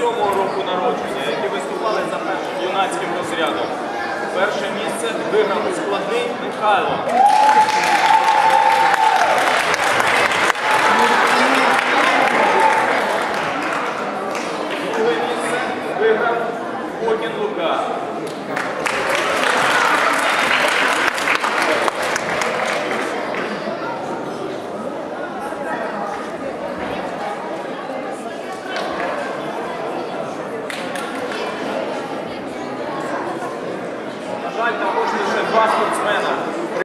97-го року народження, які виступали за юнацьким розрядом. Перше місце виграв складний Михайло. Друге місце виграв Фокін Лука. Жаль, також лише два спортсмена